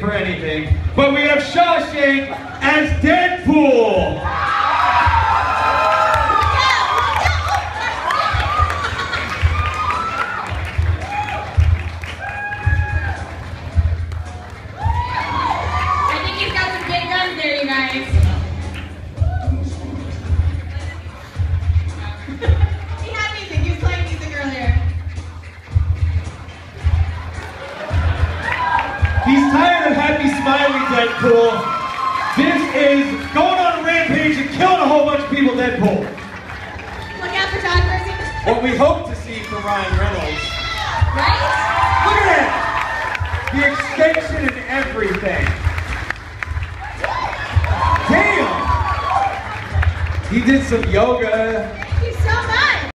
for anything, but we have Shawshank as Deadpool. He's tired of happy, smiley Deadpool. This is going on a rampage and killing a whole bunch of people, Deadpool. Look out for Percy. What we hope to see from Ryan Reynolds. Right? Look at that! The extension and everything. Damn! He did some yoga.